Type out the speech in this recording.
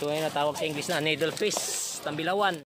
Ito ay natawag sa English na needle fish, tambilawan.